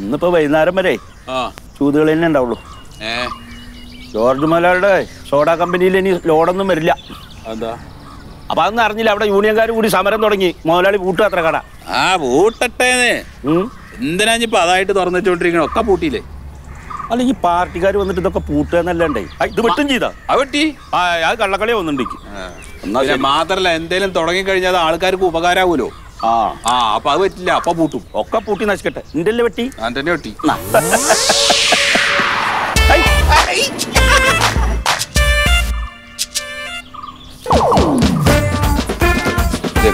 ഇന്നിപ്പോ വൈകുന്നേരം വരെ ചൂതുകൾ തന്നെ ഉണ്ടാവുള്ളൂ. ജോർജ് മലയാളുടെ സോഡ കമ്പനിയിൽ ഇനി ലോഡൊന്നും വരില്ല. എന്താ അപ്പൊ അതൊന്നും അറിഞ്ഞില്ല. അവിടെ യൂണിയൻകാർ കൂടി സമരം തുടങ്ങി. മുതലാളി പൂട്ടു അത്ര കട. ആ പൂട്ടട്ടേന്ന് ഉം. എന്തിനാ ഇപ്പൊ അതായിട്ട് തുറന്നു വെച്ചോണ്ടിരിക്കണ ഒക്കെ പൂട്ടിയില്ലേ? അല്ല ഈ പാർട്ടിക്കാർ വന്നിട്ട് ഇതൊക്കെ പൂട്ടുക എന്നല്ലേ ഇത് വെട്ടും ചെയ്താ. വെട്ടി. ആ അത് കള്ളക്കളി വന്നിട്ടുണ്ട് എന്നാ പിന്നെ മാത്രല്ല എന്തേലും തുടങ്ങി കഴിഞ്ഞാൽ അത് ആൾക്കാർക്ക് ഉപകാരാവൂലോ? ആ. ആ അപ്പൊ അത് പറ്റില്ല അപ്പൊ പൂട്ടും. ഒക്കെ പൂട്ടി നശിക്കട്ടെ. നിന്റെ അല്ലേ വെട്ടി. ഞാൻ തന്നെ വെട്ടി.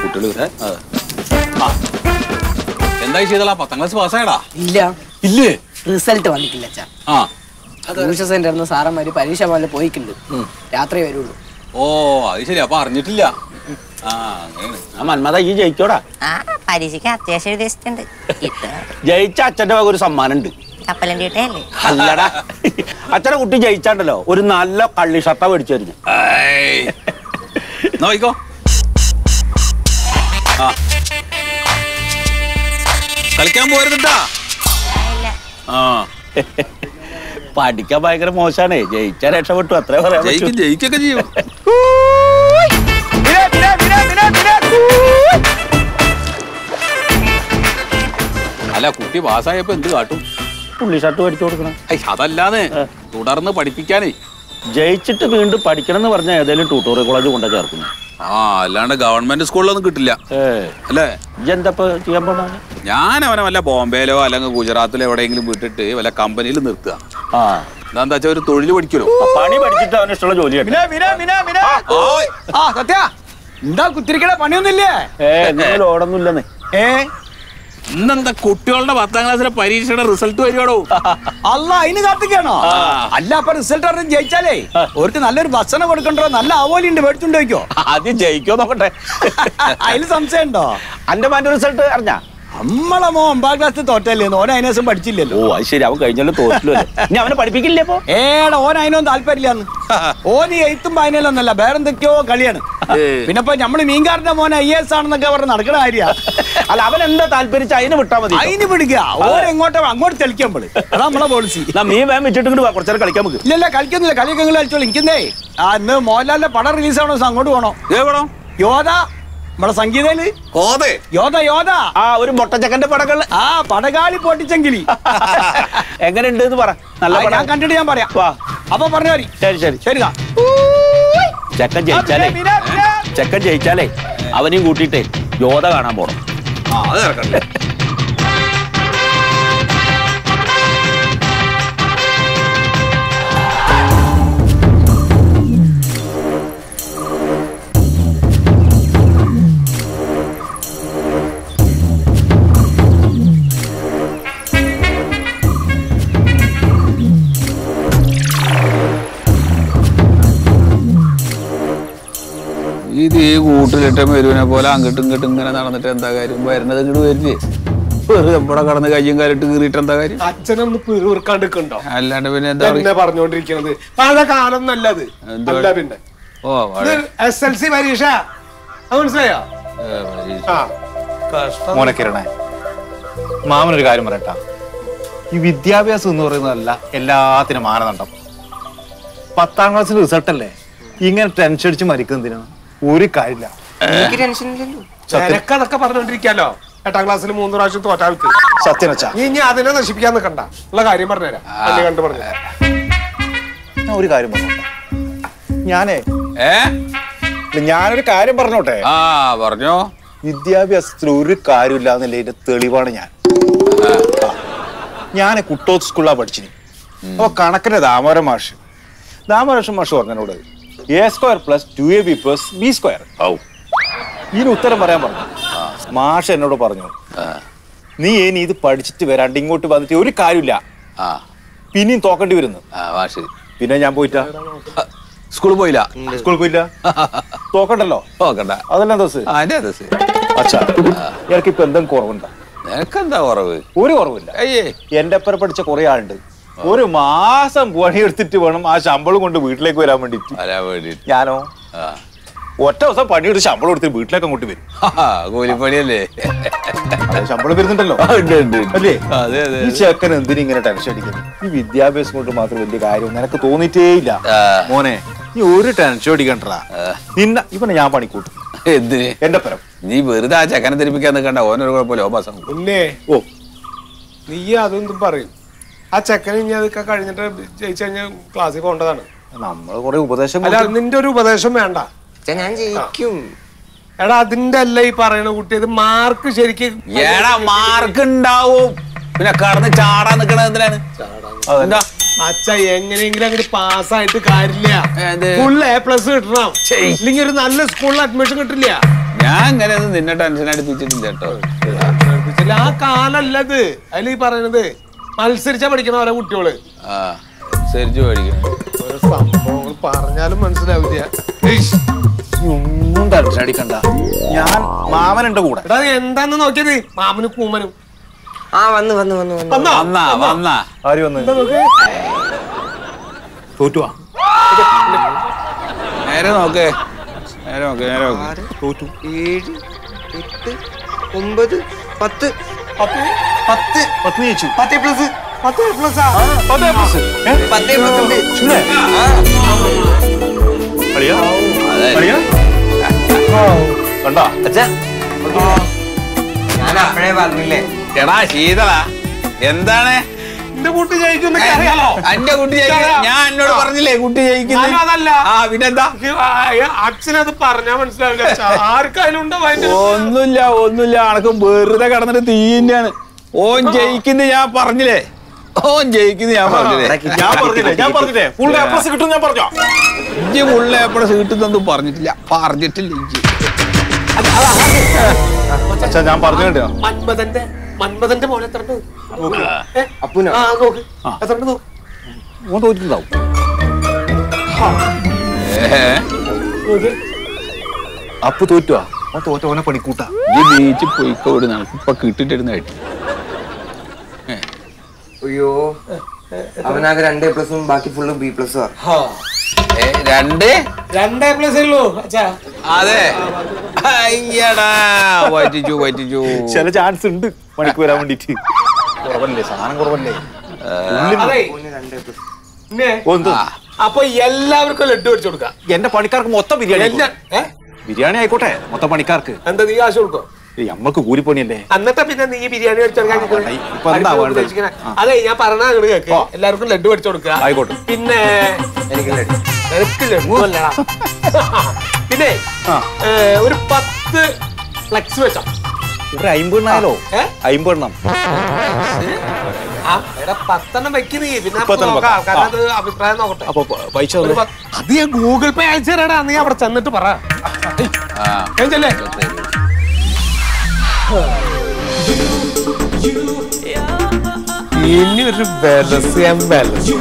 കുട്ടികൾ എന്തായി ചെയ്തല്ല പത്താം ക്ലാസ് പാസ്സായടാ? ഇല്ല. ഇല്ലേ? റിസൾട്ട് വന്നിട്ടില്ല അച്ഛാ. ആ. ട്യൂഷൻ സാറന്മാര് പരീക്ഷ പോലെ പോയിട്ടുണ്ട് രാത്രി വരുള്ളൂ. ഓ അത് ശരി അപ്പൊ അറിഞ്ഞിട്ടില്ല മന്മത ഈ ജയിക്കോടാ ആ പരീക്ഷയ്ക്ക് അത്യാവശ്യം എഴുതിയിട്ടുണ്ട് ഇത് ജയിച്ച അച്ഛന്റെ വക ഒരു സമ്മാനം ഉണ്ട് അല്ലടാ. അച്ഛനെ കുട്ടി ജയിച്ചാണ്ടല്ലോ. ഒരു നല്ല കള്ളി ഷർട്ട മേടിച്ചു തരുന്നു. നോക്കോ എന്നാ പോയിക്കോ കളിക്കാൻ പോരുന്നുണ്ടാ? ആ. പഠിക്കാൻ ഭയങ്കര മോശാണേ. ജയിച്ചാ രക്ഷപ്പെട്ടു അത്രേ. ജയിക്കും ജയിക്കൊക്കെ ചെയ്യും. അല്ല കുട്ടി പാസ്സായപ്പോ എന്ത് കാട്ടും? പുള്ളി ഷർട്ട് പഠിച്ചു കൊടുക്കണം. ഐ, അതല്ലാതെ തുടർന്ന് പഠിപ്പിക്കാനേ. ജയിച്ചിട്ട് വീണ്ടും പഠിക്കണം എന്ന് പറഞ്ഞാൽ ഏതെങ്കിലും ട്യൂട്ടോറിയൽ കോളേജ് കൊണ്ടാ ചേർക്കുന്നു ആ അല്ലാണ്ട് ഗവൺമെന്റ് സ്കൂളിലൊന്നും കിട്ടില്ല. അല്ലേ? ചെയ്യാൻ പോണ? ഞാൻ അവനെ വല്ല ബോംബെയിലോ അല്ലെങ്കിൽ ഗുജറാത്തിലോ എവിടെയെങ്കിലും വിട്ടിട്ട് വല്ല കമ്പനിയിൽ നിർത്തുക. എന്താ വെച്ചാൽ ഒരു തൊഴിൽ പഠിക്കലോ. പണി പഠിച്ചിട്ട് അവന് ഇഷ്ടമുള്ള ജോലി സത്യ. എന്താ കുത്തിരിക്കണ പണിയൊന്നുമില്ലേ? ഇല്ലെന്നേ ഏ? ഇന്നെന്താ കുട്ടികളുടെ പത്താം ക്ലാസ്സിലെ പരീക്ഷയുടെ റിസൾട്ട് വരുവാടോ? അല്ല അതിന് കാത്തിക്കാണോ. അല്ല അപ്പൊ റിസൾട്ട് അറിഞ്ഞ് ജയിച്ചാലേ? ഒരു നല്ലൊരു ഭക്ഷണം കൊടുക്കണ്ടോ? നല്ല അവോലി ഉണ്ട് മേടിച്ചുണ്ടോ ആദ്യം ജയിക്കോ നോക്കട്ടെ. അതിൽ സംശയം ഉണ്ടോ അന്റെ മാന്റെ റിസൾട്ട് അറിഞ്ഞാ? നമ്മളെ മോ ഒമ്പാം ക്ലാസ് തോറ്റല്ലേ ഓൻ അതിനെ ദിവസം പഠിച്ചില്ലല്ലോ. ഓ അത് ശരി. അവൻ കഴിഞ്ഞാലും തോറ്റില്ലോ ഇനി അവനെ പഠിപ്പിക്കില്ലേ പോ ഏടാ ഓൻ അതിനൊന്നും താല്പര്യമില്ലാന്ന്. ഓൻ ഈ പതിനേലൊന്നല്ല വേറെന്തൊക്കെയോ കളിയാണ്. പിന്നെ ഇപ്പൊ നമ്മൾ മീൻകാരന്റെ മോൻ ഐ എസ് ആണെന്നൊക്കെ പറഞ്ഞ് നടക്കണ കാര്യ. അല്ല അവൻ എന്താ താല്പര്യം അതിന് വിട്ടാ മതി അതിന് പിടിക്കുക ഓൻ എങ്ങോട്ടോ അങ്ങോട്ട് തെളിക്കുമ്പോൾ അതാ നമ്മളെ പോളിസി മീൻ വേം വെച്ചിട്ട് കുറച്ചേരം കളിക്കാൻ നമുക്ക്. ഇല്ലല്ല കളിക്കുന്നില്ല കളിയൊക്കെ കളിച്ചോളൂ. എനിക്കുന്നേ ആ ഇന്ന് മോഹൻലാലിന്റെ പടം റിലീസ് ആവണോ അങ്ങോട്ട് അങ്ങോട്ട് പോണോ? എവിടോ യോധ നമ്മുടെ സംഗീതയിൽ? കോതെ യോധ യോധ ആ ഒരു മൊട്ടച്ചക്കന്റെ പടകൾ ആ പടകാളി പൊട്ടിച്ചെങ്കിലി. എങ്ങനെയുണ്ട് എന്ന് പറ. നല്ല ഞാൻ പടം. കണ്ടിട്ട് ഞാൻ പറയാം. വാ. അപ്പൊ പറഞ്ഞു മതി ശരി. ശരി ശരി. ചെക്കൻ ജയിച്ചാലേ. ചെക്കൻ ജയിച്ചാലേ. അവനെയും കൂട്ടിയിട്ടേ യോധ കാണാൻ പോണം. ആ അത് ഇറക്കണ്ടേ ഈ കൂട്ടിലിട്ട മെരുവിനെ പോലെ അങ്ങോട്ടും ഇങ്ങോട്ടും ഇങ്ങനെ നടന്നിട്ട് എന്താ കാര്യം? വരുന്നത് ഇങ്ങോട്ട് വരില്ലേ? ഇവിടെ കടന്ന് കയ്യും കാലിട്ട് കീറിയിട്ട് എന്താ കാര്യം? അച്ഛനൊന്ന് പിറുവിറുക്കാണ്ടിരിക്കണ്ടോ അല്ലാണ്ട് പിന്നെ എന്താ പറഞ്ഞോണ്ടിരിക്കണത്. പഴയ കാലം നല്ലത്. എന്തുവാ? പിന്നെ. ഓ എസ് എൽ സി പരീക്ഷ. അത് മനസ്സിലായോ? ആ. മാമനൊരു കാര്യം പറയട്ടാ. ഈ വിദ്യാഭ്യാസം എന്ന് പറയുന്നതല്ല എല്ലാത്തിനും മാനദണ്ഡം. പത്താം ക്ലാസ്സിന്റെ റിസൾട്ടല്ലേ ഇങ്ങനെ ടെൻഷൻ അടിച്ച് മരിക്കുന്നതിനാണ് ഒരു കാര്യമില്ല. എനക്കതൊക്കെ പറഞ്ഞോണ്ടിരിക്കാലോ എട്ടാം ക്ലാസ്സിൽ മൂന്ന് പ്രാവശ്യം തോറ്റാൾക്ക് സത്യം വെച്ചാ. നീ ഇനി അതിനെ നശിപ്പിക്കാൻ നിൽക്കണ്ട ഉള്ള കാര്യം പറഞ്ഞുതരാം. കണ്ടു പറഞ്ഞു ഞാൻ ഒരു കാര്യം പറഞ്ഞു ഞാനേ ഞാനൊരു കാര്യം പറഞ്ഞോട്ടെ. ആ പറഞ്ഞോ. വിദ്യാഭ്യാസത്തിൽ ഒരു കാര്യമില്ല എന്നുള്ളതിന്റെ തെളിവാണ് ഞാൻ. ഞാൻ കുട്ടോത്ത് സ്കൂളിലാണ് പഠിച്ചിന്. അപ്പൊ കണക്കിന്റെ ദാമോരം മാഷ്. ദാമോരം മാഷ് പറഞ്ഞതിനോട് A square plus two A B plus B square ഇതിന് ഉത്തരം പറയാൻ പറഞ്ഞു. മാഷ എന്നോട് പറഞ്ഞു. നീ ഇനി ഇത് പഠിച്ചിട്ട് വരാണ്ട് ഇങ്ങോട്ട് വന്നിട്ട് ഒരു കാര്യമില്ല. പിന്നെയും തോക്കേണ്ടി വരുന്നു. പിന്നെ ഞാൻ പോയിട്ടാ? സ്കൂളിൽ പോയില്ല. സ്കൂളിൽ പോയില്ല? തോക്കണ്ടല്ലോ? തോക്കണ്ട. അതല്ല ദോസ്? അതിന്റെ അത് അച്ഛാ ഇപ്പൊ എന്തെങ്കിലും കുറവുണ്ടോ. നിനക്കെന്താ കുറവ്? ഒരു കുറവില്ല അയ്യേ. എന്റെ അപ്പുറം പഠിച്ച കുറെ ആളുണ്ട്. ഒരു മാസം പണിയെടുത്തിട്ട് വേണം ആ ശമ്പളം കൊണ്ട് വീട്ടിലേക്ക് വരാൻ വേണ്ടി വരാൻ വേണ്ടിട്ട് ഞാനോ? ഒറ്റ ദിവസം പണിയെടുത്ത് ശമ്പളം എടുത്ത് വീട്ടിലേക്ക് അങ്ങോട്ട് വരും. കൂലിപ്പണിയല്ലേ? ശമ്പളം വരുന്നുണ്ടല്ലോ. അല്ലേ? അതെ അതെ ഈ ചെക്കൻ എന്തിനു ഇങ്ങനെ ടെൻഷൻ അടിക്കുന്നത് ഈ വിദ്യാഭ്യാസം കൊണ്ട് മാത്രം വലിയ കാര്യം നിനക്ക് തോന്നിയിട്ടേ ഇല്ല. മോനെ നീ ഒരു ടെൻഷൻ അടിക്കണ്ടടാ. നിന്ന ഇവനെ ഞാൻ പണിക്കൂട്ടും. എന്തിന്? എന്റെ പരം നീ വെറുതെ ആ ചെക്കനെ തിരിപ്പിക്കാൻ നിൽക്കണ്ട. ഓനൊരു കുഴപ്പമില്ല ഓ മാസം പിന്നെ ഓ. നീ അതൊന്നും പറയും. ആ ചെക്കൻ ഇനി അതൊക്കെ കഴിഞ്ഞിട്ട് ജയിച്ചു കഴിഞ്ഞാൽ ക്ലാസ്സിൽ പോകേണ്ടതാണ്. നമ്മൾ കുറെ ഉപദേശം അല്ല നിന്റെ ഒരു ഉപദേശം വേണ്ട. ഞാൻ ജയിക്കും. എടാ അതിന്റെ അല്ല ഈ പറയണ കുട്ടി ഇത് മാർക്ക് ശരിക്കും എടാ മാർക്ക് ഉണ്ടാവും. പിന്നെ കടന്ന് ചാടാൻ നിക്കണത് എന്തിനാണ്? എന്താ അച്ഛ എങ്ങനെയെങ്കിലും അങ്ങോട്ട് പാസ്സായിട്ട് കാര്യമില്ല? ഫുൾ എ പ്ലസ് കിട്ടണം. ഇല്ലെങ്കിൽ ഒരു നല്ല സ്കൂളിൽ അഡ്മിഷൻ കിട്ടില്ല. ഞാൻ അങ്ങനെ നിന്നെ ടെൻഷൻ അടിപ്പിച്ചിട്ടില്ല കേട്ടോ. ആ കാലല്ലത് അതിൽ ഈ പറയണത്. മത്സരിച്ചാ പഠിക്കണ ഓരോ കുട്ടികൾ. ആ ശരിച്ചു മേടിക്കണം ഓരോ സംഭവങ്ങൾ പറഞ്ഞാലും മനസ്സിലാവില്ല. ഒന്നും ടെൻഷൻ അടിക്കണ്ട ഞാൻ മാമനുണ്ട് കൂടെ. എന്താന്ന് നോക്കിയത്? മാമനും കൂമനും ആ വന്ന് വന്ന് വന്ന് വന്ന്. വന്നോ? വന്നാ ആര് വന്ന്? തോറ്റുവാ. നേരെ നോക്കേ. നേരെ നോക്കേ നേരെ നോക്കേ. തോറ്റു. ഏഴ് എട്ട് ഒമ്പത് പത്ത്. പത്ത് പത്ത്. പത്ത് ജയിച്ചു പത്ത് പ്ലസ് പത്ത് പ്ലസ് പത്ത്? പത്ത് പ്ലസ് ഉണ്ട്. ചുമ്മാ? അളിയാ? അതെ. അളിയാ? കണ്ടാ? അച്ഛാ. ഞാൻ അപ്പഴേ പറഞ്ഞില്ലേ? എടാ ശീതള. എന്താണ്? എന്റെ കുട്ടി ജയിക്കും അറിയാലോ. എന്റെ കുട്ടി ജയിക്കും. ഞാൻ എന്നോട് പറഞ്ഞില്ലേ കുട്ടി ഞാനും ജയിക്കുന്നത് അതല്ല. ആ പിന്നെന്താ? അച്ഛനത് പറഞ്ഞാ മനസ്സിലാവില്ല. ആർക്കായാലും ഒന്നുമില്ല ഒന്നുമില്ല. അണക്കും വെറുതെ കടന്നിട്ട് തീന്നെയാണ്. ഓൻ ജയിക്കുന്നു ഞാൻ പറഞ്ഞില്ലേ? ഓൻ ജയിക്കുന്നു ഞാൻ പറഞ്ഞില്ലേ? ഞാൻ പറഞ്ഞില്ലേ ഞാൻ പറഞ്ഞില്ലേ? ഫുൾ എ പ്ലസ് കിട്ടും ഞാൻ പറഞ്ഞോ? ഇജ്ജ് സീട്ടൊന്നും പറഞ്ഞിട്ടില്ല. പറഞ്ഞിട്ടില്ല ഇജ്ജ്. അച്ഛാ ഞാൻ പറഞ്ഞു കേട്ടോ മന്മഥന്റെ പോലെ എത്ര അപ്പുനോ. ആ നോക്ക്. എത്ര നോക്ക്. ഓൻ തോറ്റിട്ടുണ്ടാവും അപ്പ് തോറ്റുവാ. ഓൻ തോറ്റ ഓനെ പണിക്കൂട്ട. ഈ ബീച്ച് പോയിക്കോട് നമുക്കിപ്പൊ കിട്ടിട്ടിരുന്നായിട്ട് കിട്ടിട്ടിരുന്ന കേട്ടി അയ്യോ അവനാകെ രണ്ട് എ പ്ലസും ബാക്കി ഫുള്ളും ബി പ്ലസ് രണ്ട്? രണ്ടേ പ്ലസ് ഉള്ളൂ. അച്ഛാ. അതെ. അയ്യടാ. ചില ചാൻസ് ഉണ്ട്. പണിക്ക് വരാൻ വേണ്ടിട്ട്. കുറവല്ലേ സാധനം കുറവല്ലേ? അപ്പൊ എല്ലാവർക്കും ലഡ്ഡു അടിച്ചു കൊടുക്കാം. എന്റെ പണിക്കാർക്ക് മൊത്തം ബിരിയാണി ബിരിയാണി ആയിക്കോട്ടെ മൊത്തം പണിക്കാർക്ക്. എന്താ നീ കാശ് കൊടുക്കോ നമ്മക്ക് കൂലിപ്പണിയല്ലേ? അന്നത്തെ പിന്നെ നീ ബിരിയാണി അതെ ഞാൻ പറഞ്ഞ അങ്ങോട്ട് കേക്ക്. എല്ലാവർക്കും ലഡ്ഡു അടിച്ചു കൊടുക്കുക ആയിക്കോട്ടെ. പിന്നെ എനിക്ക് ലഡ്ഡു പിന്നെ ഒരു പത്ത് ഫ്ലെക്സ് വെച്ചോ. ഇവിടെ വെക്കാം. കാരണം അത് ഞാൻ ഗൂഗിൾ പേ അയച്ചു തരാടാ നീ അവിടെ ചെന്നിട്ട് പറ ആ ഞാൻ ചെല്ലേ ഇനി ഒരു ബലസ്യം ബലസ്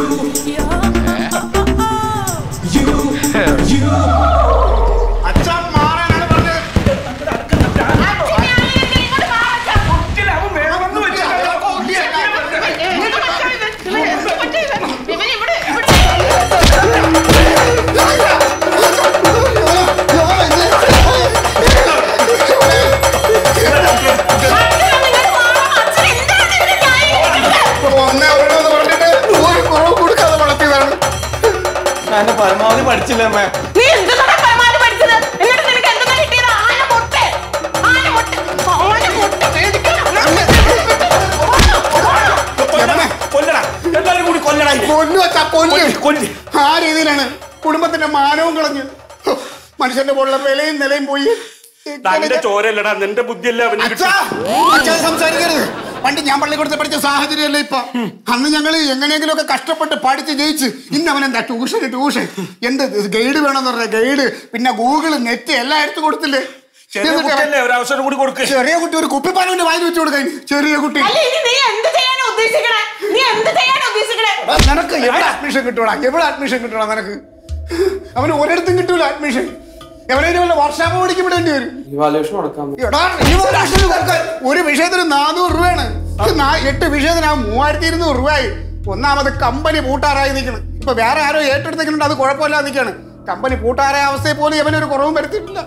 പരമാവധി പഠിച്ചില്ല അമ്മേ. നീ എന്തിനാണ് പരമാവധി പഠിച്ചത്? എന്നിട്ട് നിനക്ക് എന്തെന്നാ കിട്ടിയത്? ആന മുട്ട ആന മുട്ട ആന മുട്ട വേദിക്കണം കൊല്ലടാ എല്ലാരും കൂടി കൊല്ലടാ ഇതിനെ. കൊല്ലു വച്ചാ കൊല്ലു. കൊല്ല്, കൊല്ല്. ആ രീതിയിലാണ് കുടുംബത്തിന്റെ മാനവും കളഞ്ഞ്. മനുഷ്യന്റെ പോലുള്ള വിലയും നിലയും പോയി. തന്റെ ചോരല്ലടാ നിന്റെ ബുദ്ധിയല്ല അവന് സംസാരിക്കരുത്. പണ്ട് ഞാൻ പള്ളിക്കൂടത്തിൽ പഠിച്ച സാഹചര്യമല്ല ഇപ്പൊ? അന്ന് ഞങ്ങൾ എങ്ങനെയെങ്കിലും ഒക്കെ കഷ്ടപ്പെട്ട് പഠിച്ച് ജയിച്ച് ഇന്ന് അവൻ എന്താ ട്യൂഷൻ ട്യൂഷൻ? എന്ത് ഗൈഡ് വേണമെന്ന് പറഞ്ഞ ഗൈഡ് പിന്നെ ഗൂഗിൾ നെറ്റ് എല്ലാം എടുത്തു കൊടുത്തില്ലേ? അവസരം കൂടി കൊടുക്ക്. ചെറിയ കുട്ടി ഒരു കുപ്പിപ്പാലിന്റെ വായിൽ വെച്ച് കൊടുക്കാൻ ചെറിയ കുട്ടി. അല്ല നീ എന്ത് ചെയ്യാനാ ഉദ്ദേശിക്കണേ? നീ എന്ത് ചെയ്യാനാ ഉദ്ദേശിക്കണേ? എടാ, നിനക്ക് എവിടെ അഡ്മിഷൻ കിട്ടൂടാ? എവിടെ അഡ്മിഷൻ കിട്ടൂടാ നിനക്ക്? അവന് ഒരിടത്തും കിട്ടൂല അഡ്മിഷൻ എവിടെയും വല്ല വർഷാപ്പ് പഠിക്കും വിടേണ്ടി വരും? ഒരു വിഷയത്തിന് നാനൂറ് എട്ട് വിഷയത്തിന് ആ മൂവായിരത്തി ഇരുന്നൂറ് രൂപയായി ഒന്നാമത് കമ്പനി പൂട്ടാറായി നിൽക്കണം ഇപ്പൊ വേറെ ആരോ ഏറ്റെടുത്തിട്ടുണ്ട് അത് കുഴപ്പമില്ലാതെ നിൽക്കുകയാണ്. കമ്പനി പൂട്ടാറായ അവസ്ഥയെ പോലും ഇവനൊരു കുറവും വരുത്തിയിട്ടില്ല.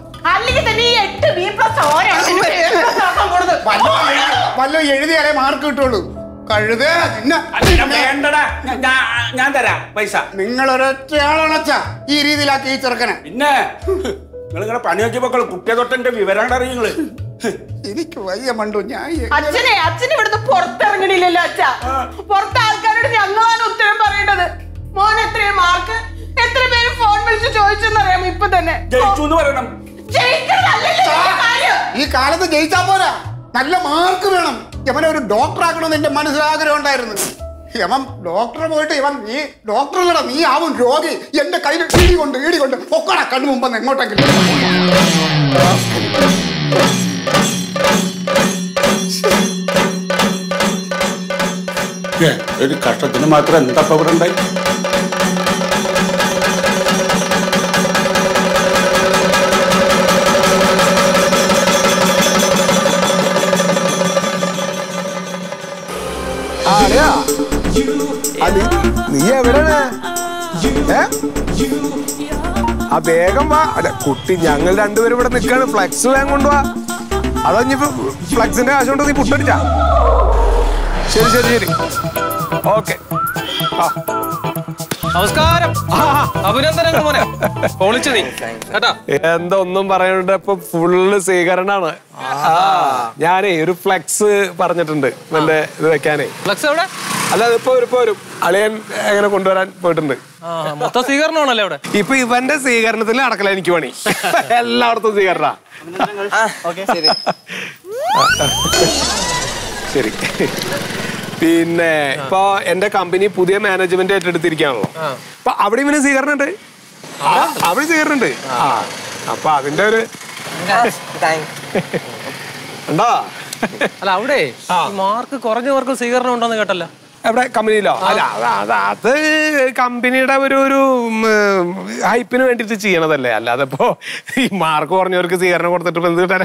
വല്ല എഴുതിയാലേ മാർക്ക് കിട്ടുള്ളൂ. കഴുതേ ഞാൻ- തരാം പൈസ. നിങ്ങൾ ഒരൊറ്റ ഒരൊറ്റയാളണച്ച ഈ രീതിയിലാക്കി ഈ ചെറുക്കനെ. പിന്നെ നിങ്ങൾ ഇങ്ങനെ പണി നോക്കിയപ്പോൾ കുട്ടിയെ തൊട്ടെന്റെ വിവരം അറിയുങ്ങൾ എനിക്ക് വയ്യ മണ്ടു ഞാൻ അച്ഛനെ അച്ഛൻ ഇവിടുന്ന് പുറത്തിറങ്ങണില്ലല്ലോ അച്ഛ. പുറത്തെ ആൾക്കാരോട് ഞങ്ങളാണ് ഉത്തരം പറയേണ്ടത്. മോൻ എത്രയും മാർക്ക്. എത്ര പേര് ഫോൺ വിളിച്ച് ചോദിച്ചെന്നറിയാം ഇപ്പൊ തന്നെ? ജയിച്ചു പറയണം. ഈ കാലത്ത് ജയിച്ചാ പോരാ. നല്ല മാർക്ക് വേണം. യമനെ ഒരു ഡോക്ടർ ആക്കണമെന്ന് എന്റെ മനസ്സിൽ ആഗ്രഹം ഉണ്ടായിരുന്നു. യമൻ ഡോക്ടറെ പോയിട്ട് ഇവൻ നീ ഡോക്ടറല്ലടാ നീ ആവും രോഗി. എന്റെ കയ്യിൽ ഇടി കൊണ്ട് ഇടി കൊണ്ട് പൊക്കണ കണ്ണു മുമ്പ് എങ്ങോട്ടെങ്കിലും. ഒരു കഷ്ടത്തിന് മാത്രം എന്താ ഇവിടെ ഉണ്ടായി നീ- എവിടെയാണ്? ആ വേഗം വാ. അല്ല കുട്ടി ഞങ്ങൾ രണ്ടുപേരും ഇവിടെ നിൽക്കാണ് ഫ്ലെക്സ് വേഗം കൊണ്ടുവാ. അതോ ഇനി ഫ്ലെക്സിന്റെ കാശ് കൊണ്ട് നീ പുട്ടടിച്ചാ. ശരി ശരി ശരി. ഓക്കെ. ആ. നമസ്കാരം. അഭിനന്ദനങ്ങൾ മോനെ. പൊളിച്ചു നീ. കേട്ടാ? എന്താ ഒന്നും പറയാനുണ്ട്. ഇപ്പൊ ഫുള്ള് സ്വീകരണാണ്. ആ. ഞാനേ ഒരു ഫ്ലെക്സ് പറഞ്ഞിട്ടുണ്ട്. എന്റെ ഇത് വെക്കാനേ. ഫ്ലെക്സ് എവിടെ? അല്ല ഇപ്പൊ ഇപ്പൊ വരും അളിയൻ എങ്ങനെ കൊണ്ടുവരാൻ പോയിട്ടുണ്ട്. ആ മൊത്തം സ്വീകരണമാണല്ലേ അവിടെ? ഇപ്പൊ ഇവന്റെ സ്വീകരണത്തിൽ അടക്കല എനിക്ക് പണി. എല്ലായിടത്തും സ്വീകരണ. ശരി. പിന്നെ ഇപ്പൊ എന്റെ കമ്പനി പുതിയ മാനേജ്മെന്റ് ഏറ്റെടുത്തിരിക്കുകയാണല്ലോ അപ്പൊ അവിടെ ഇവന് സ്വീകരണം ഉണ്ട് അവിടെ സ്വീകരണം ഉണ്ട് ആ അപ്പൊ അതിന്റെ ഒരു ഉണ്ടോ? അല്ല അവിടെ മാർക്ക് കുറഞ്ഞവർക്ക് സ്വീകരണം ഉണ്ടെന്ന് കേട്ടല്ലോ. എവിടെ? കമ്പനിയിലോ? അല്ല അത് കമ്പനിയുടെ ഒരു ഒരു ഹൈപ്പിന് വേണ്ടിയിട്ട് ചെയ്യണതല്ലേ? അല്ലാതെ ഇപ്പോ ഈ മാർക്ക് കുറഞ്ഞവർക്ക് സ്വീകരണം കൊടുത്തിട്ട് എന്ത് കിട്ടാൻ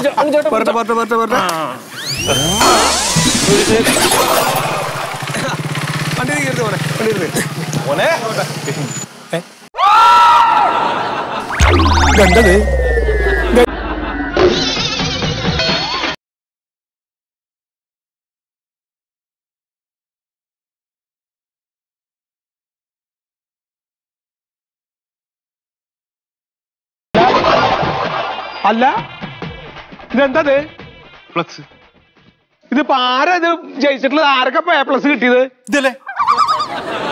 ഇത് അല്ല. ഇതെന്തത്? പ്ലസ്. ഇതിപ്പോ ആരാ ഇത് ജയിച്ചിട്ടുള്ളത്? ആരൊക്കെ എ പ്ലസ് കിട്ടിയത്? ഇതല്ലേ?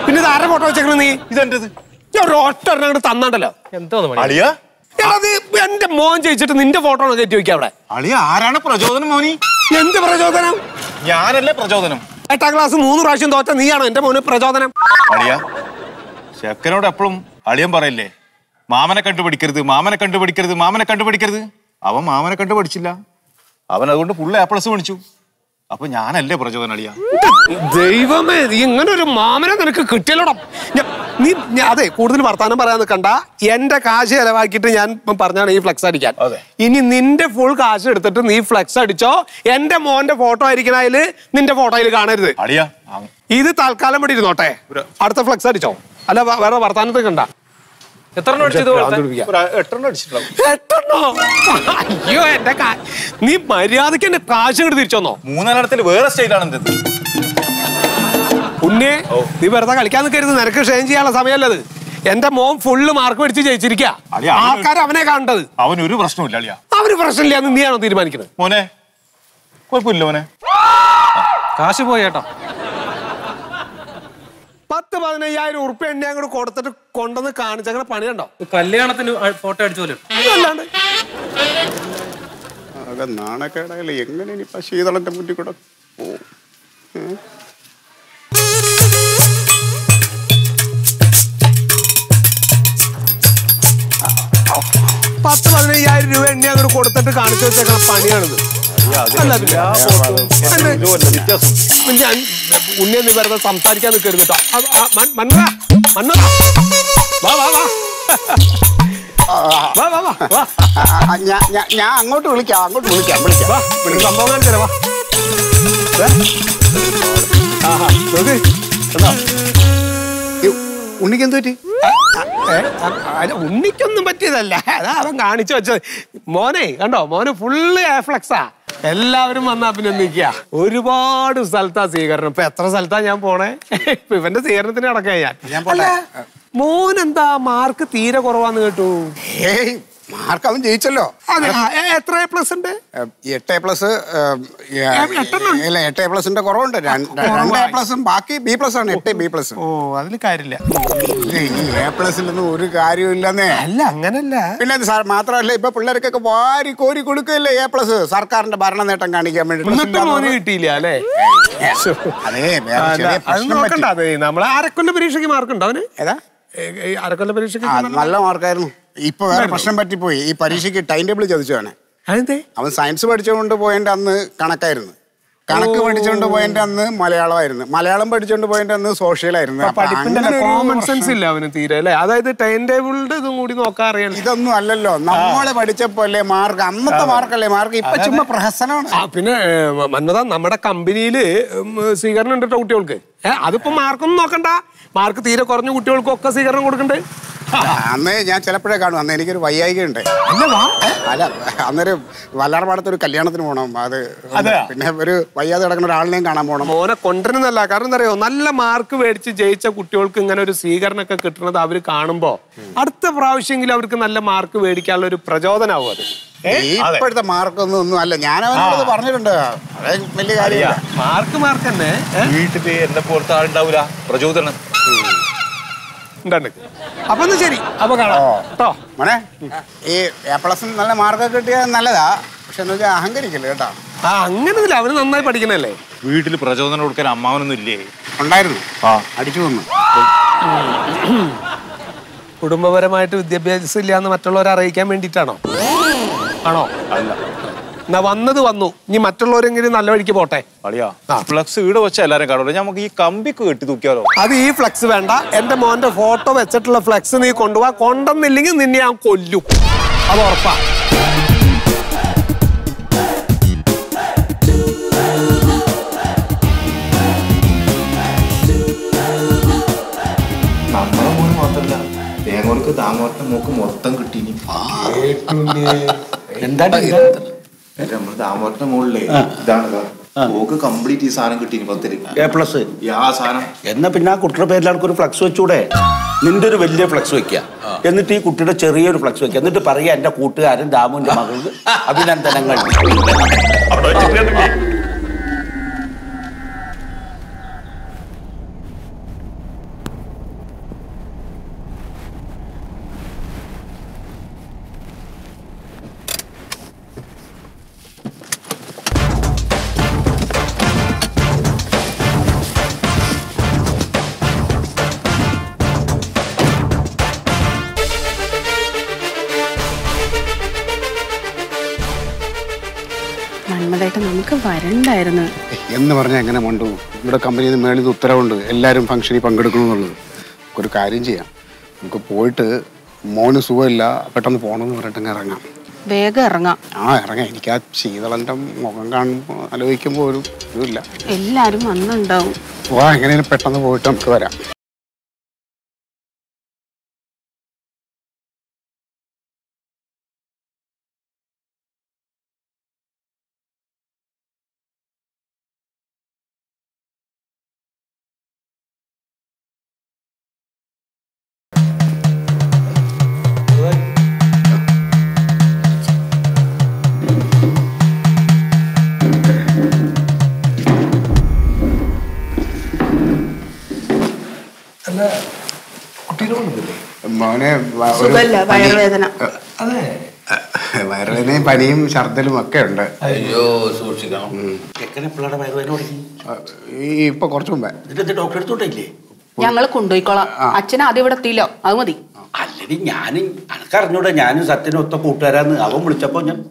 പിന്നെ ഇത് ആരുടെ ഫോട്ടോ വെച്ചേക്കണ നീ? ഇതെന്റത്? ഞാൻ ഒരു ഒറ്റ ഒരെണ്ണം അങ്ങോട്ട് തന്നണ്ടല്ലോ. അളിയ? നീ എന്റെ മോൻ ജയിച്ചിട്ട് നിന്റെ ഫോട്ടോ ആണ് കയറ്റി വെക്കുക അവിടെ? അളിയ ആരാണ് പ്രചോദനം മോനി? എന്ത് പ്രചോദനം? ഞാനല്ലേ പ്രചോദനം. എട്ടാം ക്ലാസ് മൂന്ന് പ്രാവശ്യം തോറ്റ നീയാണോ എന്റെ മോന് പ്രചോദനം? അളിയ ചെക്കനോട് എപ്പോഴും അളിയൻ പറയില്ലേ? മാമനെ കണ്ടുപിടിക്കരുത് മാമനെ കണ്ടുപിടിക്കരുത് മാമനെ കണ്ടുപിടിക്കരുത്. അവൻ മാമനെ കണ്ട് പഠിച്ചില്ല. അവൻ അതുകൊണ്ട് പുള്ള എ പ്ലസ് മേടിച്ചു. അപ്പൊ ഞാനല്ലേ പ്രചോദനം അളിയ ദൈവമേ ഇങ്ങനെ ഒരു മാമനെ നിനക്ക് കിട്ടിയല്ലോടാ? നീ അതെ കൂടുതൽ വർത്താനം പറയാൻ നിൽക്കണ്ട. എന്റെ കാശ് ചെലവാക്കിയിട്ട് ഞാൻ പറഞ്ഞാണ് ഈ ഫ്ലെക്സ് അടിക്കാൻ. ഇനി നിന്റെ ഫുൾ കാശ് എടുത്തിട്ട് നീ ഫ്ലെക്സ് അടിച്ചോ? എന്റെ മോന്റെ ഫോട്ടോ ആയിരിക്കണ അതിൽ നിന്റെ ഫോട്ടോയിൽ കാണരുത്. അളിയ ഇത് തൽക്കാലം ഇവിടെ ഇരുന്നോട്ടെ. അടുത്ത ഫ്ലെക്സ് അടിച്ചോ. അല്ല വേറെ വർത്താനത്തിൽ കണ്ട. അയ്യോ എന്റെ കാ- നീ മര്യാദയ്ക്ക് എന്റെ കാശ് ഇങ്ങോട്ട് തിരിച്ചോന്നോ മൂന്നെണ്ണത്തിൽ വേറെ സ്റ്റേറ്റ് ആണ് ഉണ്ണേ നീ വെറുതെ കളിക്കാൻ നിൽക്കരുത് നിനക്ക് ഷെയിൻ ചെയ്യാനുള്ള സമയമല്ലത് എന്റെ മോൻ ഫുള്ള് മാർക്ക് മേടിച്ച് ജയിച്ചിരിക്ക. ആൾക്കാർ അവനെ കാണേണ്ടത് അവൻ ഒരു പ്രശ്നമില്ല അളിയ. അവന് പ്രശ്നമില്ല നീയാണോ തീരുമാനിക്കുന്നത്? മോനെ കുഴപ്പമില്ല മോനെ. കാശ് പോയി കേട്ടോ പത്ത് പതിനയ്യായിരം ഉറുപ്പ് എണ്ണ അങ്ങോട്ട് കൊടുത്തിട്ട് കൊണ്ടുവന്ന് കാണിച്ച അങ്ങനെ പണിയുണ്ടോ? കല്യാണത്തിന് ഫോട്ടോ അടിച്ചു പോലും അല്ലാണ്ട് ആകെ നാണക്കേടായാലും എങ്ങനെ ഇനിയിപ്പോ ശീതളന്റെ മുന്നിൽ കൂടെ പോവും? പത്ത് പതിനയ്യായിരം രൂപ എണ്ണ അങ്ങോട്ട് കൊടുത്തിട്ട് കാണിച്ചു വെച്ചേക്കണ പണിയാണിത്. അല്ല ഞാൻ ഉണ്ണിയെ നീ വെറുതെ സംസാരിക്കാൻ നിൽക്കരുത് കേട്ടോ. വാ വാ വാ. വാ വാ വാ ഞാൻ അങ്ങോട്ട് വിളിക്കാം അങ്ങോട്ട് വിളിക്കാം വിളിക്കാം. വാ സംഭവം കാണിച്ചു വാ. ദേ. ആഹാ നോക്ക്. കണ്ടോ? ഉണ്ണിക്ക് എന്ത് പറ്റി? അല്ല, ഉണ്ണിക്കൊന്നും പറ്റിയതല്ല. അതാ അവൻ കാണിച്ചു വെച്ചത്. മോനെ കണ്ടോ? മോന് ഫുള്ള് ഫ്ലെക്സാ എല്ലാവരും വന്ന് അഭിനന്ദിക്കുക. ഒരുപാട് സ്ഥലത്താ സ്വീകരണം. ഇപ്പൊ എത്ര സ്ഥലത്താ ഞാൻ പോണേ? ഇപ്പൊ ഇവന്റെ സ്വീകരണത്തിന് അടക്കാൻ ഞാൻ. മോൻ എന്താ മോനെന്താ മാർക്ക് തീരെ കുറവാന്ന് കേട്ടു? മാർക്ക് അവൻ ജയിച്ചല്ലോ എത്ര എ പ്ലസ് ഉണ്ട്? എട്ട് എ പ്ലസ് ഇല്ല എട്ട് എ പ്ലസിന്റെ കുറവുണ്ട്. രണ്ട് എ പ്ലസും ബാക്കി ബി പ്ലസ് ആണ് എട്ട് ബി പ്ലസ്. ഓ അതിൽ കാര്യമില്ല. എ പ്ലസിലൊന്നും ഒരു കാര്യമില്ലെന്നേ അല്ല അങ്ങനല്ല. പിന്നെ സാർ മാത്രമല്ല ഇപ്പൊ പിള്ളേർക്കൊക്കെ വാരി കോരി കൊടുക്കുകയല്ലേ എ പ്ലസ്? സർക്കാരിന്റെ ഭരണ നേട്ടം കാണിക്കാൻ വേണ്ടി കിട്ടിയില്ല അല്ലേ? അതേ നോക്കണ്ട. നമ്മൾ അരക്കൊല്ല പരീക്ഷയ്ക്ക് മാർക്കുണ്ടോ അവന്? ഏതാ? അരക്കൊല്ല പരീക്ഷയ്ക്ക് നല്ല മാർക്കായിരുന്നു. ഇപ്പൊ വേറെ പ്രശ്നം പറ്റിപ്പോയി. ഈ പരീക്ഷയ്ക്ക് ടൈം ടേബിൾ ചതിച്ചാണ് അതെന്തേ? അവൻ സയൻസ് പഠിച്ചുകൊണ്ട് പോയതിന്റെ അന്ന് കണക്കായിരുന്നു. കണക്ക് പഠിച്ചുകൊണ്ട് പോയതിന്റെ അന്ന് മലയാളമായിരുന്നു. മലയാളം പഠിച്ചുകൊണ്ട് പോയതിന്റെ അന്ന് സോഷ്യലായിരുന്നു കോമൺ സെൻസ് ഇല്ല അവന് തീരെ അല്ലേ? അതായത് ടൈം ടേബിളിന്റെ ഇതും കൂടി നോക്കാൻ അറിയാം ഇതൊന്നും അല്ലല്ലോ. നമ്മളെ പഠിച്ചപ്പോ അല്ലേ മാർക്ക് അന്നത്തെ മാർക്കല്ലേ മാർക്ക് ഇപ്പൊ ചുമ്മാ പ്രഹസനമാണ്. പിന്നെ ഏ, മന്മത നമ്മുടെ കമ്പനിയിൽ സ്വീകരണം ഉണ്ട് കേട്ടോ കുട്ടികൾക്ക് അതിപ്പോ മാർക്കൊന്നും നോക്കണ്ട. മാർക്ക് തീരെ കുറഞ്ഞ കുട്ടികൾക്കൊക്കെ സ്വീകരണം കൊടുക്കണ്ടേ. അന്ന് ഞാൻ ചിലപ്പോഴേ കാണും. അന്ന് എനിക്കൊരു വയ്യായിക ഉണ്ട് അല്ല അന്നൊരു വല്ലാർപാടത്ത് ഒരു കല്യാണത്തിന് പോകണം അത് പിന്നെ ഒരു വയ്യാതെ കിടക്കുന്ന ഒരാളിനെയും കാണാൻ പോകണം മോനെ കൊണ്ടുവരുന്നല്ല കാരണം എന്താ പറയുക നല്ല മാർക്ക് മേടിച്ച് ജയിച്ച കുട്ടികൾക്ക് ഇങ്ങനെ ഒരു സ്വീകരണമൊക്കെ കിട്ടുന്നത് അവർ കാണുമ്പോ അടുത്ത പ്രാവശ്യമെങ്കിലും അവർക്ക് നല്ല മാർക്ക് മേടിക്കാനുള്ള ഒരു പ്രചോദനമാവും അത്. ഇപ്പോഴത്തെ മാർക്കൊന്നും ഒന്നും അല്ല. ഞാൻ അവനോട് പറഞ്ഞിട്ടുണ്ട്. അത് വലിയ കാര്യമില്ല. മാർക്ക് മാർക്ക് തന്നെ. വീട്ടിൽ എന്നെ പോലത്തെ ആളുണ്ടാവൂല. പ്രചോദനം. അപ്പൊ എന്നാ ശരി. അപ്പൊ കാണാം. കേട്ടോ മോനെ ഈ എ പ്ലസ് നല്ല മാർക്കൊക്കെ കിട്ടിയാൽ നല്ലതാ. പക്ഷെ എന്ന് വെച്ചാൽ അഹങ്കരിക്കില്ല കേട്ടോ? ആ അങ്ങനൊന്നുമില്ല. അവന് നന്നായി പഠിക്കണല്ലേ വീട്ടിൽ പ്രചോദനം കൊടുക്കാൻ അമ്മാവനൊന്നും ഇല്ലേ? ഉണ്ടായിരുന്നു. ആ. അടിച്ചു വന്നു കുടുംബപരമായിട്ട് വിദ്യാഭ്യാസം ഇല്ല എന്ന് മറ്റുള്ളവരെ അറിയിക്കാൻ വേണ്ടിട്ടാണോ ആണോ? അല്ല. എന്നാ വന്നത് വന്നു. ഇനി മറ്റുള്ളവരെങ്കിലും നല്ല വഴിക്ക് പോട്ടെ. ഫ്ലക്സ് വീട് വെച്ച എല്ലാരും കാണുള്ളൂ നമുക്ക് ഈ കമ്പിക്ക് കെട്ടി തൂക്കിയാലോ? അത് ഈ ഫ്ലക്സ് വേണ്ട. എന്റെ മോന്റെ ഫോട്ടോ വെച്ചിട്ടുള്ള ഫ്ലക്സ് നീ കൊണ്ടുപോവാ കൊണ്ടെന്നില്ലെങ്കിൽ നിന്നെ ഞാൻ കൊല്ലും. അത് ഉറപ്പാ. തേങ്ങോർക്ക് താങ്ങോർക്ക് മോക്ക് മൊത്തം കിട്ടീനി നമ്മൾ താമോറിന്റെ മുകളിലേ ഇതാണ് ഓക്ക് കംപ്ലീറ്റ് ഈ സാധനം എ പ്ലസ് ആ സാധനം. എന്നാ പിന്നെ ആ കുട്ടിയുടെ പേരിൽ ഒരു ഫ്ലക്സ് വെച്ചൂടെ? നിന്റെ ഒരു വലിയ ഫ്ലക്സ് വെക്കുക എന്നിട്ട് ഈ കുട്ടിയുടെ ചെറിയൊരു ഫ്ലക്സ് വെക്കുക എന്നിട്ട് പറയാ എന്റെ കൂട്ടുകാരൻ ദാമുവിന്റെ മകൾക്ക് അഭിനന്ദനങ്ങൾ. പറഞ്ഞാൽ എങ്ങനെ മണ്ടു? ഇവിടെ കമ്പനിയിൽ നിന്ന് മേളിൽ ഉത്തരവുണ്ട്. എല്ലാവരും ഫംഗ്ഷനിൽ പങ്കെടുക്കണമെന്നുള്ളത് ഒരു കാര്യം ചെയ്യാം. നമുക്ക് പോയിട്ട് മോന് സുഖമില്ല പെട്ടെന്ന് പോകണമെന്ന് പറഞ്ഞിട്ട് ഇറങ്ങാം. വേഗം ഇറങ്ങാം. ആ ഇറങ്ങാം. എനിക്ക് ആ ശീതളന്റെ മുഖം കാണുമ്പോൾ ആലോചിക്കുമ്പോൾ ഒരു ഇതുമില്ല. എല്ലാരും വന്നുണ്ടാവും. വാ എങ്ങനെയും പെട്ടെന്ന് പോയിട്ട് നമുക്ക് വരാം. വയറുവേദന. വയറുവേദനയും പനിയും ഛർദ്ദലും ഒക്കെ ഉണ്ട്. അയ്യോ സൂക്ഷിക്കണം. പിള്ളേരുടെ വയറുവേദന തുടങ്ങി? ഈ ഇപ്പൊ കുറച്ചു മുമ്പേ. എന്നിട്ട് ഡോക്ടറെ അടുത്തോട്ടില്ലേ ഞങ്ങൾ കൊണ്ടുപോയിക്കോളാം. അച്ഛൻ ആദ്യം ഇവിടെ എത്തിയില്ലോ. അത് മതി. അല്ലെങ്കിൽ ഞാനും അനക്കറിഞ്ഞൂടെ ഞാനും സത്യനും ഒത്ത കൂട്ടുകാരാന്ന്. അവൻ വിളിച്ചപ്പോ ഞാൻ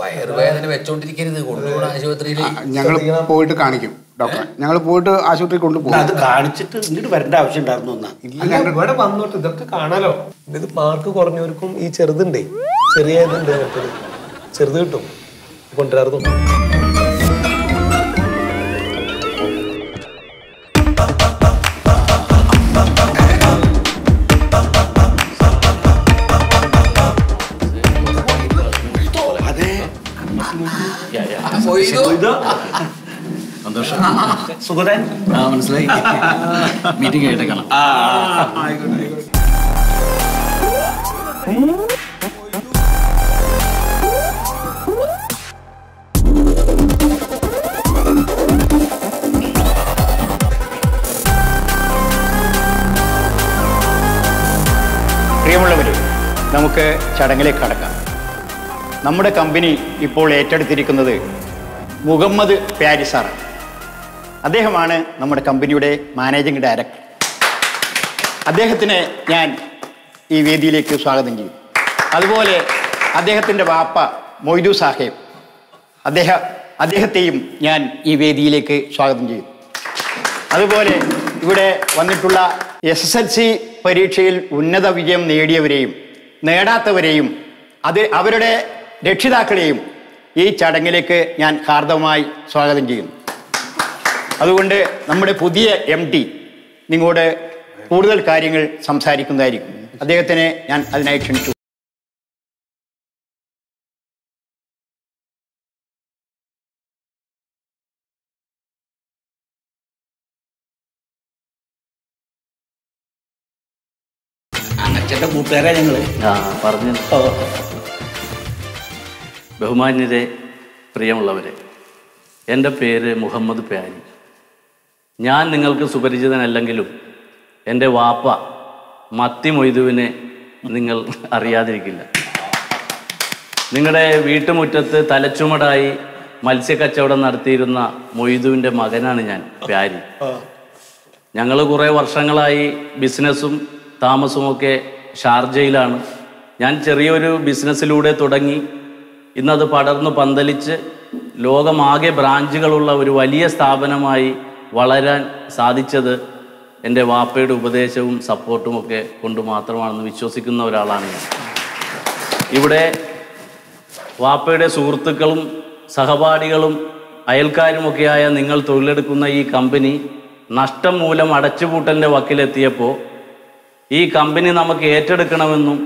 വയറുവേദന വെച്ചോണ്ടിരിക്കരുത്. കൊണ്ടുപോകണം ആശുപത്രിയിൽ ഞങ്ങൾ പോയിട്ട് കാണിക്കും. ഡോക്ടറെ ഞങ്ങൾ പോയിട്ട് ആശുപത്രി കൊണ്ടുപോകും. അത് കാണിച്ചിട്ട് ഇങ്ങോട്ട് വരേണ്ട ആവശ്യം ഉണ്ടായിരുന്നു എന്നാ. ഇല്ല ഇവിടെ വന്നോട്ട് ഇതൊക്കെ കാണാലോ? ഇത് മാർക്ക് കുറഞ്ഞവർക്കും ഈ ചെറുതുണ്ടേ ചെറിയ ഇതുണ്ട് ചെറുത് കിട്ടും. കൊണ്ടുവരാറുന്നു സന്തോഷം സുഗതൻ? ആ മനസ്സിലായി. മീറ്റിംഗ് ആയിട്ട് കാണാം നമുക്ക് ചടങ്ങിലേക്ക് കടക്കാം. നമ്മുടെ കമ്പനി ഇപ്പോൾ ഏറ്റെടുത്തിരിക്കുന്നത് മുഹമ്മദ് പ്യാരി സാറാണ്. അദ്ദേഹമാണ് നമ്മുടെ കമ്പനിയുടെ മാനേജിംഗ് ഡയറക്ടർ. അദ്ദേഹത്തിനെ ഞാൻ ഈ വേദിയിലേക്ക് സ്വാഗതം ചെയ്യും. അതുപോലെ അദ്ദേഹത്തിന്റെ വാപ്പ മൊയ്തു സാഹേബ്. അദ്ദേഹ അദ്ദേഹത്തെയും ഞാൻ ഈ വേദിയിലേക്ക് സ്വാഗതം ചെയ്യും. അതുപോലെ ഇവിടെ വന്നിട്ടുള്ള എസ് എസ് എൽ സി പരീക്ഷയിൽ ഉന്നത വിജയം നേടിയവരെയും നേടാത്തവരെയും അത് അവരുടെ രക്ഷിതാക്കളെയും ഈ ചടങ്ങിലേക്ക് ഞാൻ ഹാർദവമായി സ്വാഗതം ചെയ്യുന്നു. അതുകൊണ്ട് നമ്മുടെ പുതിയ എം ടി നിങ്ങളോട് കൂടുതൽ കാര്യങ്ങൾ സംസാരിക്കുന്നതായിരിക്കും. അദ്ദേഹത്തിനെ ഞാൻ അതിനായി ക്ഷണിച്ചു. കൂട്ടുകാരാ ഞങ്ങൾ. ആ പറഞ്ഞു. ബഹുമാന്യരെ പ്രിയമുള്ളവരെ എന്റെ പേര് മുഹമ്മദ് പ്യാരി. ഞാൻ നിങ്ങൾക്ക് സുപരിചിതനല്ലെങ്കിലും എന്റെ വാപ്പ മത്തി മൊയ്തുവിനെ നിങ്ങൾ അറിയാതിരിക്കില്ല. നിങ്ങളുടെ വീട്ടുമുറ്റത്ത് തലച്ചുമടായി മത്സ്യക്കച്ചവടം നടത്തിയിരുന്ന മൊയ്തുവിന്റെ മകനാണ് ഞാൻ പ്യാരി. ഞങ്ങൾ കുറേ വർഷങ്ങളായി ബിസിനസ്സും താമസവുമൊക്കെ ഷാർജയിലാണ്. ഞാൻ ചെറിയൊരു ബിസിനസ്സിലൂടെ തുടങ്ങി. ഇന്നത് പടർന്നു പന്തലിച്ച് ലോകമാകെ ബ്രാഞ്ചുകളുള്ള ഒരു വലിയ സ്ഥാപനമായി വളരാൻ സാധിച്ചത് എന്റെ വാപ്പയുടെ ഉപദേശവും സപ്പോർട്ടും ഒക്കെ കൊണ്ട് മാത്രമാണെന്ന് വിശ്വസിക്കുന്ന ഒരാളാണ് ഞാൻ. ഇവിടെ വാപ്പയുടെ സുഹൃത്തുക്കളും സഹപാഠികളും അയൽക്കാരുമൊക്കെയായ നിങ്ങൾ തൊഴിലെടുക്കുന്ന ഈ കമ്പനി നഷ്ടം മൂലം അടച്ചുപൂട്ടലിന്റെ വക്കിലെത്തിയപ്പോൾ ഈ കമ്പനി നമുക്ക് ഏറ്റെടുക്കണമെന്നും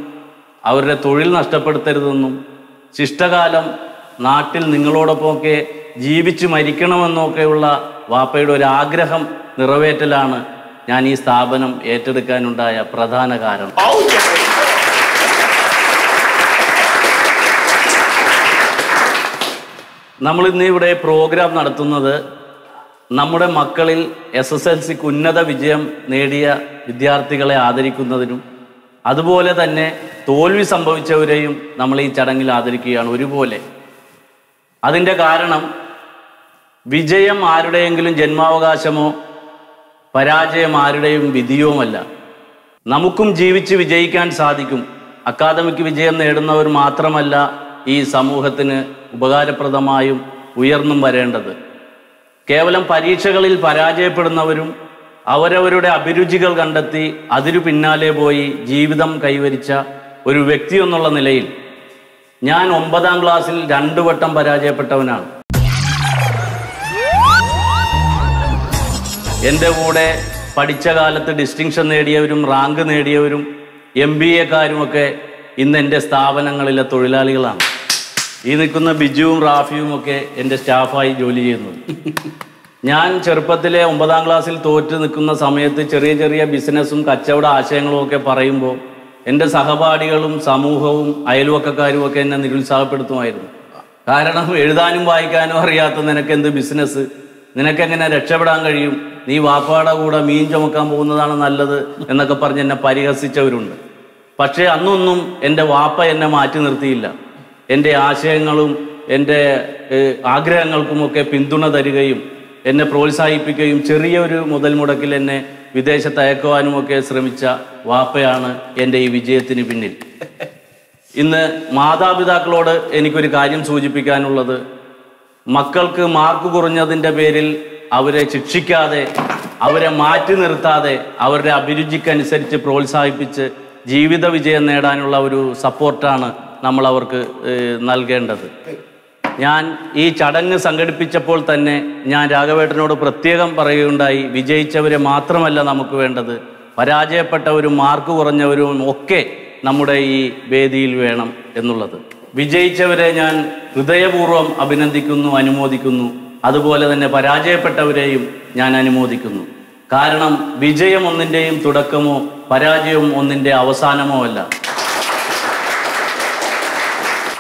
അവരുടെ തൊഴിൽ നഷ്ടപ്പെടുത്തരുതെന്നും ശിഷ്ടകാലം നാട്ടിൽ നിങ്ങളോടൊപ്പമൊക്കെ ജീവിച്ച് മരിക്കണമെന്നൊക്കെയുള്ള വാപ്പയുടെ ഒരു ആഗ്രഹം നിറവേറ്റലാണ് ഞാൻ ഈ സ്ഥാപനം ഏറ്റെടുക്കാനുണ്ടായ പ്രധാന കാരണം. നമ്മൾ ഇന്ന് ഇവിടെ പ്രോഗ്രാം നടത്തുന്നത് നമ്മുടെ മക്കളിൽ എസ് എസ് എൽ സിക്ക് ഉന്നത വിജയം നേടിയ വിദ്യാർത്ഥികളെ ആദരിക്കുന്നതിനും അതുപോലെ തന്നെ തോൽവി സംഭവിച്ചവരെയും നമ്മൾ ഈ ചടങ്ങിൽ ആദരിക്കുകയാണ് ഒരുപോലെ. അതിന്റെ കാരണം വിജയം ആരുടെയെങ്കിലും ജന്മാവകാശമോ പരാജയം ആരുടെയും വിധിയുമല്ല. നമുക്കും ജീവിച്ച് വിജയിക്കാൻ സാധിക്കും. അക്കാദമിക് വിജയം നേടുന്നവർ മാത്രമല്ല ഈ സമൂഹത്തിന് ഉപകാരപ്രദമായും ഉയർന്നും വരേണ്ടത്. കേവലം പരീക്ഷകളിൽ പരാജയപ്പെടുന്നവരും അവരവരുടെ അഭിരുചികൾ കണ്ടെത്തി അതിനു പിന്നാലെ പോയി ജീവിതം കൈവരിച്ച ഒരു വ്യക്തി എന്നുള്ള നിലയിൽ ഞാൻ ഒമ്പതാം ക്ലാസ്സിൽ രണ്ടു വട്ടം പരാജയപ്പെട്ടവനാണ്. എന്റെ കൂടെ പഠിച്ച കാലത്ത് ഡിസ്റ്റിങ്ഷൻ നേടിയവരും റാങ്ക് നേടിയവരും എം ബി എക്കാരുമൊക്കെ ഇന്ന് എന്റെ സ്ഥാപനങ്ങളിലെ തൊഴിലാളികളാണ്. ഈ നിൽക്കുന്ന ബിജുവും റാഫിയും ഒക്കെ എന്റെ സ്റ്റാഫായി ജോലി ചെയ്യുന്നു. ഞാൻ ചെറുപ്പത്തിലെ ഒമ്പതാം ക്ലാസ്സിൽ തോറ്റ് നിൽക്കുന്ന സമയത്ത് ചെറിയ ചെറിയ ബിസിനസ്സും കച്ചവട ആശയങ്ങളും ഒക്കെ പറയുമ്പോൾ എന്റെ സഹപാഠികളും സമൂഹവും അയൽവക്കക്കാരും ഒക്കെ എന്നെ നിരുത്സാഹപ്പെടുത്തുമായിരുന്നു. കാരണം എഴുതാനും വായിക്കാനും അറിയാത്ത നിനക്കെന്ത് ബിസിനസ് നിനക്കെങ്ങനെ രക്ഷപ്പെടാൻ കഴിയും? നീ വാപ്പാടെ കൂടെ മീൻ ചുമക്കാൻ പോകുന്നതാണ് നല്ലത് എന്നൊക്കെ പറഞ്ഞ് എന്നെ പരിഹസിച്ചവരുണ്ട്. പക്ഷേ അന്നൊന്നും എന്റെ വാപ്പ എന്നെ മാറ്റി നിർത്തിയില്ല. എന്റെ ആശയങ്ങളും എന്റെ ആഗ്രഹങ്ങൾക്കുമൊക്കെ പിന്തുണ തരികയും എന്നെ പ്രോത്സാഹിപ്പിക്കുകയും ചെറിയൊരു മുതൽ മുടക്കിൽ എന്നെ വിദേശത്ത് അയക്കുവാനും ഒക്കെ ശ്രമിച്ച വാപ്പയാണ് എന്റെ ഈ വിജയത്തിന് പിന്നിൽ. ഇന്ന് മാതാപിതാക്കളോട് എനിക്കൊരു കാര്യം സൂചിപ്പിക്കാനുള്ളത്. മക്കൾക്ക് മാർക്ക് കുറഞ്ഞതിന്റെ പേരിൽ അവരെ ശിക്ഷിക്കാതെ അവരെ മാറ്റി നിർത്താതെ അവരുടെ അഭിരുചിക്കനുസരിച്ച് പ്രോത്സാഹിപ്പിച്ച് ജീവിത വിജയം നേടാനുള്ള ഒരു സപ്പോർട്ടാണ് നമ്മൾ അവർക്ക് നൽകേണ്ടത്. ഞാൻ ഈ ചടങ്ങ് സംഘടിപ്പിച്ചപ്പോൾ തന്നെ ഞാൻ രാഘവേട്ടനോട് പ്രത്യേകം പറയുകയുണ്ടായി വിജയിച്ചവരെ മാത്രമല്ല നമുക്ക് വേണ്ടത്. പരാജയപ്പെട്ടവരും മാർക്ക് കുറഞ്ഞവരും ഒക്കെ നമ്മുടെ ഈ വേദിയിൽ വേണം എന്നുള്ളത്. വിജയിച്ചവരെ ഞാൻ ഹൃദയപൂർവം അഭിനന്ദിക്കുന്നു അനുമോദിക്കുന്നു. അതുപോലെ തന്നെ പരാജയപ്പെട്ടവരെയും ഞാൻ അനുമോദിക്കുന്നു. കാരണം വിജയം ഒന്നിന്റെയും തുടക്കമോ പരാജയം ഒന്നിന്റെ അവസാനമോ അല്ല.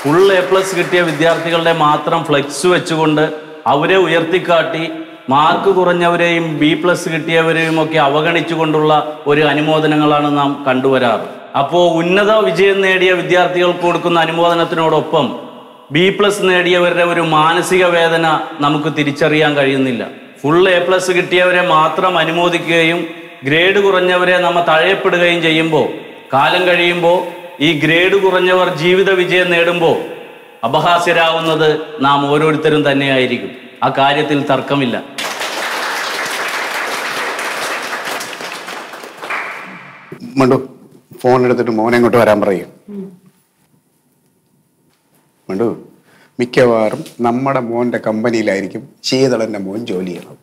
ഫുൾ എ പ്ലസ് കിട്ടിയ വിദ്യാർത്ഥികളുടെ മാത്രം ഫ്ലെക്സ് വെച്ചുകൊണ്ട് അവരെ ഉയർത്തിക്കാട്ടി മാർക്ക് കുറഞ്ഞവരെയും ബി പ്ലസ് കിട്ടിയവരെയും ഒക്കെ അവഗണിച്ചുകൊണ്ടുള്ള ഒരു അനുമോദനങ്ങളാണ് നാം കണ്ടുവരാറ്. അപ്പോൾ ഉന്നത വിജയം നേടിയ വിദ്യാർത്ഥികൾക്ക് കൊടുക്കുന്ന അനുമോദനത്തിനോടൊപ്പം ബി പ്ലസ് നേടിയവരുടെ ഒരു മാനസിക വേദന നമുക്ക് തിരിച്ചറിയാൻ കഴിയുന്നില്ല. ഫുൾ എ പ്ലസ് കിട്ടിയവരെ മാത്രം അനുമോദിക്കുകയും ഗ്രേഡ് കുറഞ്ഞവരെ നമ്മൾ തഴയപ്പെടുകയും ചെയ്യുമ്പോൾ കാലം കഴിയുമ്പോൾ ഈ ഗ്രേഡ് കുറഞ്ഞവർ ജീവിത വിജയം നേടുമ്പോൾ അപഹാസ്യരാവുന്നത് നാം ഓരോരുത്തരും തന്നെയായിരിക്കും. ആ കാര്യത്തിൽ തർക്കമില്ല. മണ്ടു ഫോൺ എടുത്തിട്ട് മോനെ ഇങ്ങോട്ട് വരാൻ പറയും. മണ്ടു മിക്കവാറും നമ്മുടെ മോന്റെ കമ്പനിയിലായിരിക്കും ശീതളന്റെ മോൻ ജോലി ചെയ്യണം